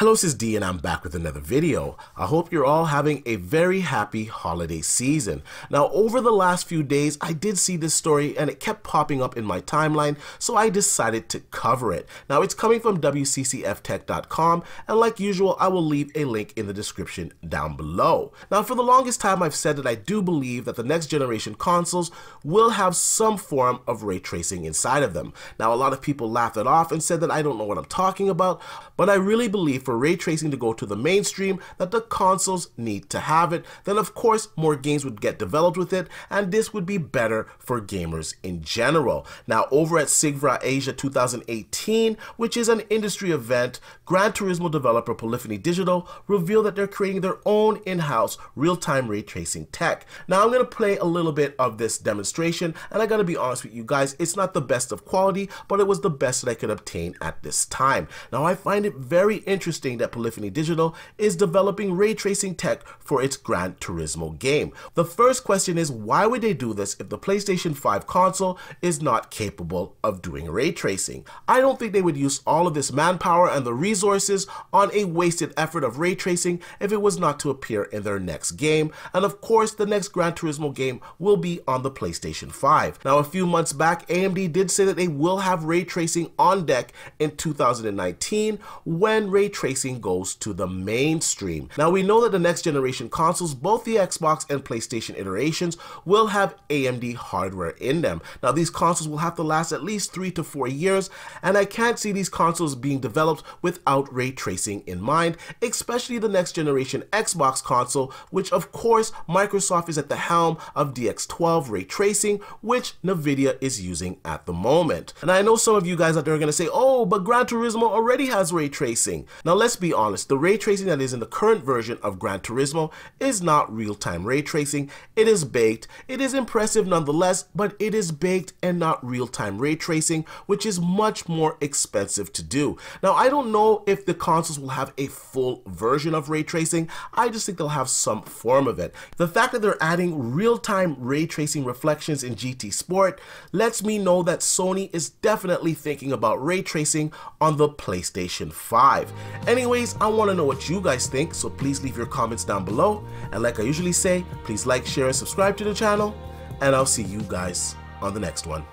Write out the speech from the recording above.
Hello, this is Dee and I'm back with another video. I hope you're all having a very happy holiday season. Now, over the last few days, I did see this story and it kept popping up in my timeline, so I decided to cover it. Now, it's coming from WCCFtech.com, and like usual, I will leave a link in the description down below. Now, for the longest time, I've said that I do believe that the next generation consoles will have some form of ray tracing inside of them. Now, a lot of people laughed it off and said that I don't know what I'm talking about, but I really believe for ray tracing to go to the mainstream that the consoles need to have it, then of course more games would get developed with it and this would be better for gamers in general. Now over at SIGGRAPH Asia 2018, which is an industry event, Gran Turismo developer Polyphony Digital revealed that they're creating their own in-house real-time ray tracing tech. Now I'm going to play a little bit of this demonstration and I gotta be honest with you guys, it's not the best of quality, but it was the best that I could obtain at this time. Now I find it very interesting interesting that Polyphony Digital is developing ray tracing tech for its Gran Turismo game. The first question is why would they do this if the PlayStation 5 console is not capable of doing ray tracing? I don't think they would use all of this manpower and the resources on a wasted effort of ray tracing if it was not to appear in their next game. And of course, the next Gran Turismo game will be on the PlayStation 5. Now, a few months back, AMD did say that they will have ray tracing on deck in 2019 when ray tracing tracing goes to the mainstream. Now we know that the next generation consoles, both the Xbox and PlayStation iterations, will have AMD hardware in them. Now these consoles will have to last at least three to four years, and I can't see these consoles being developed without ray tracing in mind, especially the next generation Xbox console, which of course Microsoft is at the helm of DX12 ray tracing, which Nvidia is using at the moment. And I know some of you guys out there are going to say, oh, but Gran Turismo already has ray tracing. Now let's be honest, the ray tracing that is in the current version of Gran Turismo is not real-time ray tracing. It is baked. It is impressive nonetheless, but it is baked and not real-time ray tracing, which is much more expensive to do. Now, I don't know if the consoles will have a full version of ray tracing. I just think they'll have some form of it. The fact that they're adding real-time ray tracing reflections in GT Sport lets me know that Sony is definitely thinking about ray tracing on the PlayStation 5. Anyways, I want to know what you guys think, so please leave your comments down below. And like I usually say, please like, share, and subscribe to the channel. And I'll see you guys on the next one.